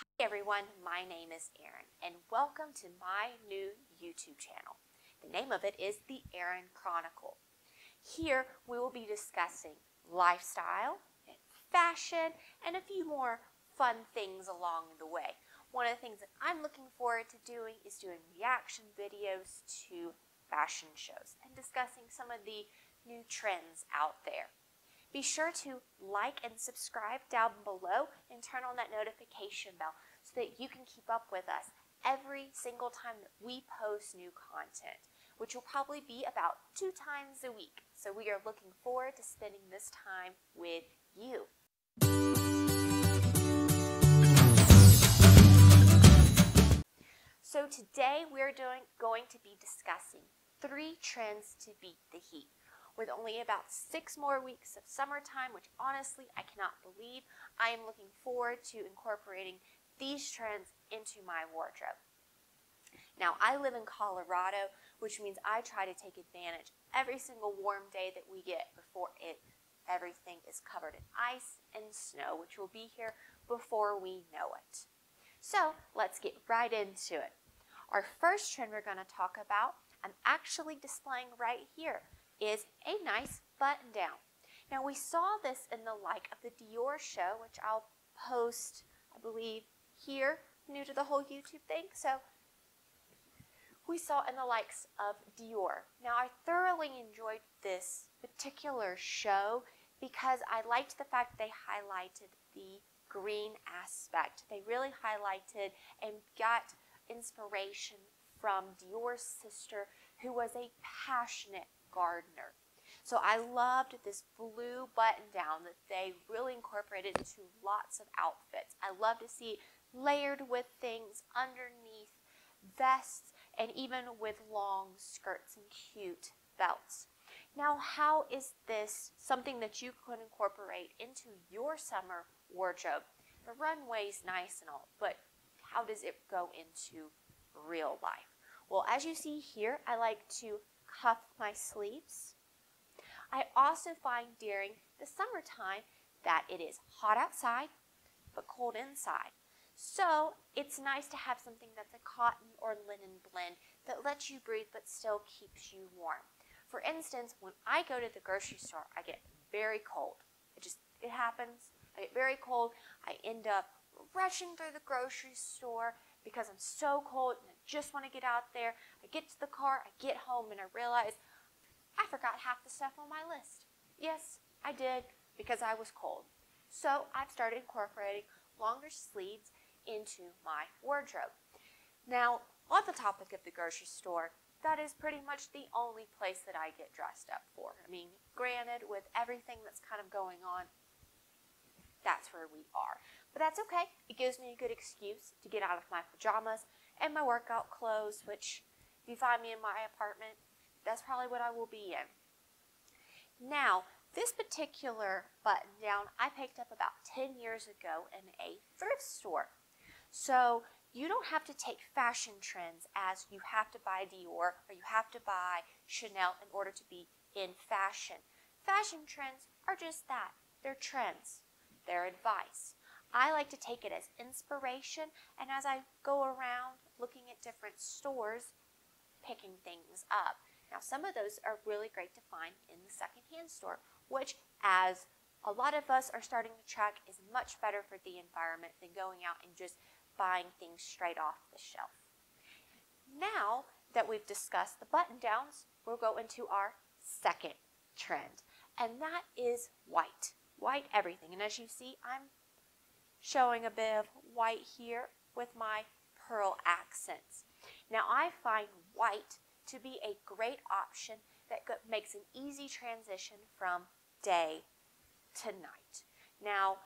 Hi everyone, my name is Aaron and welcome to my new YouTube channel. The name of it is The Aaron Chronicle. Here we will be discussing lifestyle, and fashion, and a few more fun things along the way. One of the things that I'm looking forward to doing is doing reaction videos to fashion shows and discussing some of the new trends out there. Be sure to like and subscribe down below and turn on that notification bell so that you can keep up with us every single time that we post new content, which will probably be about two times a week. So we are looking forward to spending this time with you. So today we're doing, going to be discussing three trends to beat the heat with only about six more weeks of summertime, which honestly I cannot believe. I am looking forward to incorporating these trends into my wardrobe. Now, I live in Colorado, which means I try to take advantage every single warm day that we get before it everything is covered in ice and snow, which will be here before we know it. So, let's get right into it. Our first trend we're going to talk about, I'm actually displaying right here is a nice button down. Now we saw this in the like of the Dior show, which I'll post, I believe, here, new to the whole YouTube thing. So we saw in the likes of Dior. Now I thoroughly enjoyed this particular show because I liked the fact they highlighted the green aspect. They really highlighted and got inspiration from Dior's sister, who was a passionate gardener. So I loved this blue button down that they really incorporated into lots of outfits. I love to see layered with things underneath vests and even with long skirts and cute belts. Now, how is this something that you could incorporate into your summer wardrobe? The runway's nice and all, but how does it go into real life? Well, as you see here, I like to cuff my sleeves. I also find during the summertime that it is hot outside but cold inside. So it's nice to have something that's a cotton or linen blend that lets you breathe but still keeps you warm. For instance, when I go to the grocery store, I get very cold. It just, it happens. I get very cold. I end up rushing through the grocery store because I'm so cold and just want to get out there. I get to the car, I get home, and I realize I forgot half the stuff on my list. Yes, I did because I was cold. So I've started incorporating longer sleeves into my wardrobe. Now, on the topic of the grocery store, that is pretty much the only place that I get dressed up for. I mean, granted, with everything that's kind of going on, that's where we are. But that's okay. It gives me a good excuse to get out of my pajamas and my workout clothes, which if you find me in my apartment, that's probably what I will be in. Now, this particular button down I picked up about 10 years ago in a thrift store. So you don't have to take fashion trends as you have to buy Dior or you have to buy Chanel in order to be in fashion. Fashion trends are just that. They're trends. They're advice. I like to take it as inspiration, and as I go around looking at different stores, picking things up. Now, some of those are really great to find in the secondhand store, which, as a lot of us are starting to track, is much better for the environment than going out and just buying things straight off the shelf. Now that we've discussed the button downs, we'll go into our second trend, and that is white. White everything. And as you see, I'm showing a bit of white here with my pearl accents. Now I find white to be a great option that makes an easy transition from day to night. Now,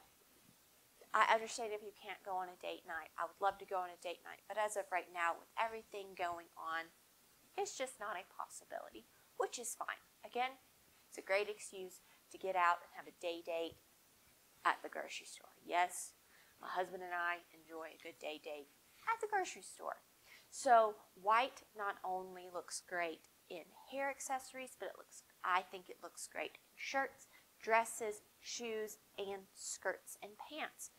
I understand if you can't go on a date night. I would love to go on a date night, but as of right now, with everything going on, it's just not a possibility, which is fine. Again, it's a great excuse to get out and have a day date at the grocery store. Yes, my husband and I enjoy a good day date at the grocery store. So white not only looks great in hair accessories, but it looks I think it looks great in shirts, dresses, shoes, and skirts and pants.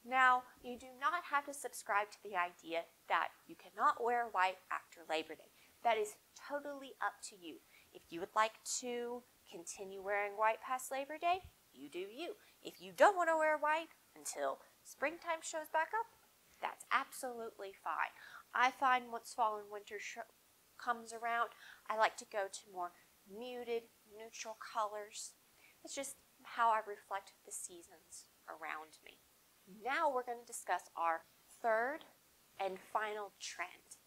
Now, you do not have to subscribe to the idea that you cannot wear white after Labor Day. That is totally up to you. If you would like to continue wearing white past Labor Day, you do you. If you don't want to wear white until springtime shows back up, that's absolutely fine. I find once fall and winter comes around, I like to go to more muted, neutral colors. It's just how I reflect the seasons around me. Now we're going to discuss our third and final trend.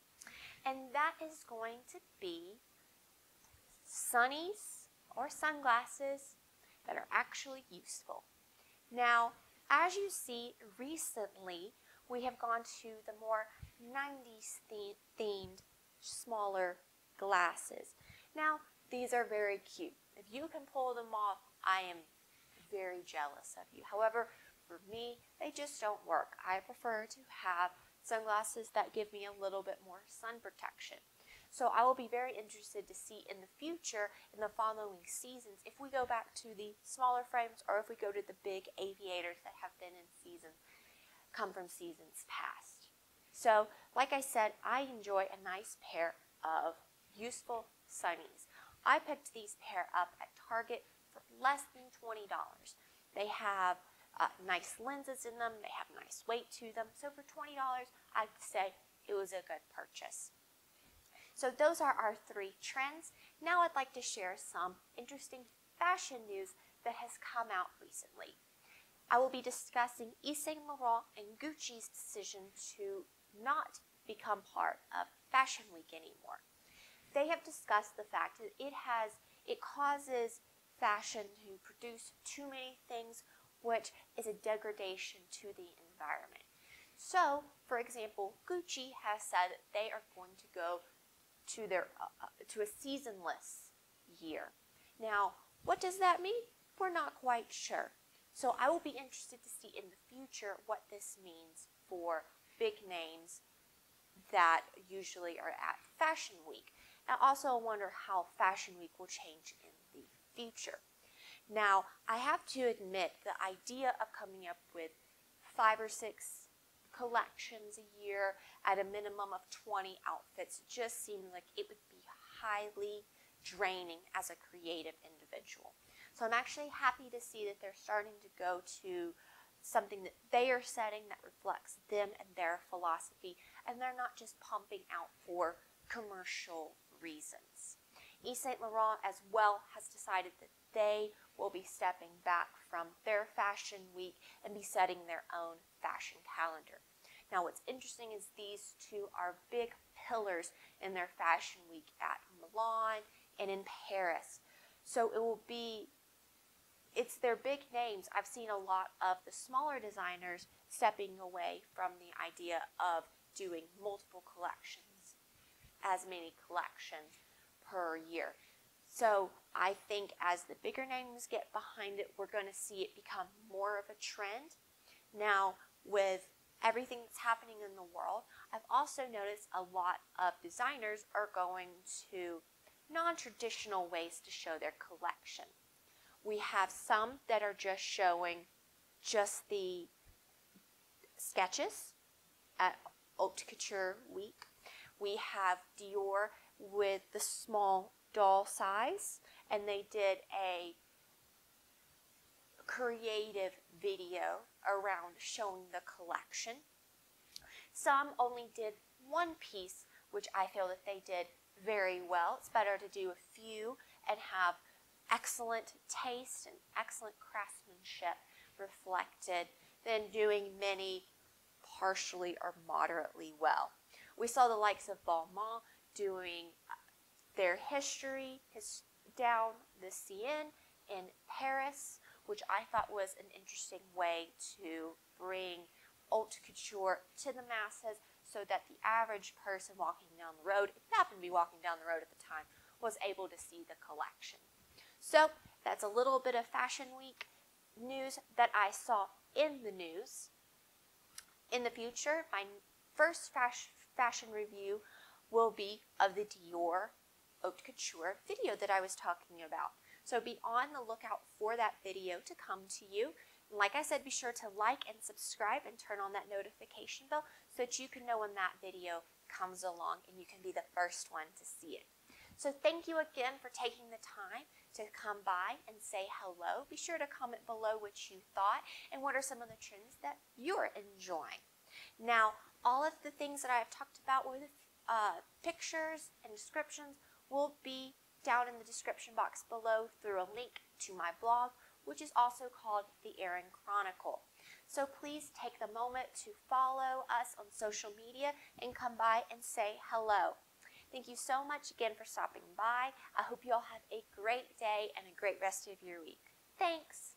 And that is going to be sunnies or sunglasses that are actually useful. Now, as you see recently, we have gone to the more 90s themed smaller glasses. Now, these are very cute. If you can pull them off, I am very jealous of you. However, for me, they just don't work. I prefer to have sunglasses that give me a little bit more sun protection. So I will be very interested to see in the future, in the following seasons, if we go back to the smaller frames or if we go to the big aviators that have been in seasons, come from seasons past. So, like I said, I enjoy a nice pair of useful sunnies. I picked these pair up at Target for less than $20. They have uh, nice lenses in them, they have nice weight to them. So for $20, I'd say it was a good purchase. So those are our three trends. Now I'd like to share some interesting fashion news that has come out recently. I will be discussing Yves Saint Laurent and Gucci's decision to not become part of Fashion Week anymore. They have discussed the fact that it has it causes fashion to produce too many things which is a degradation to the environment. So, for example, Gucci has said that they are going to go to their uh, uh, to a seasonless year. Now, what does that mean? We're not quite sure. So I will be interested to see in the future what this means for big names that usually are at Fashion Week. I also wonder how Fashion Week will change in the future. Now, I have to admit the idea of coming up with five or six collections a year at a minimum of 20 outfits just seemed like it would be highly draining as a creative individual. So I'm actually happy to see that they're starting to go to something that they are setting that reflects them and their philosophy, and they're not just pumping out for commercial reasons. Yves Saint Laurent as well has decided that they will be stepping back from their fashion week and be setting their own fashion calendar. Now, what's interesting is these two are big pillars in their fashion week at Milan and in Paris. So it will be, it's their big names. I've seen a lot of the smaller designers stepping away from the idea of doing multiple collections, as many collections per year. So I think as the bigger names get behind it, we're going to see it become more of a trend. Now, with everything that's happening in the world, I've also noticed a lot of designers are going to non traditional ways to show their collection. We have some that are just showing just the sketches at Haute Couture Week. We have Dior with the small doll size, and they did a creative video around showing the collection. Some only did one piece, which I feel that they did very well. It's better to do a few and have excellent taste and excellent craftsmanship reflected than doing many partially or moderately well. We saw the likes of Balmain doing uh, their history his, down the Seine in Paris, which I thought was an interesting way to bring haute couture to the masses so that the average person walking down the road, if happened to be walking down the road at the time, was able to see the collection. So that's a little bit of Fashion Week news that I saw in the news. In the future, my first fashion review will be of the Dior haute couture video that I was talking about. So be on the lookout for that video to come to you. like I said, be sure to like and subscribe and turn on that notification bell so that you can know when that video comes along and you can be the first one to see it. So thank you again for taking the time to come by and say hello. Be sure to comment below what you thought and what are some of the trends that you're enjoying. Now, all of the things that I've talked about with uh, pictures and descriptions will be down in the description box below through a link to my blog which is also called the Aaron Chronicle. So please take the moment to follow us on social media and come by and say hello. Thank you so much again for stopping by. I hope you all have a great day and a great rest of your week. Thanks.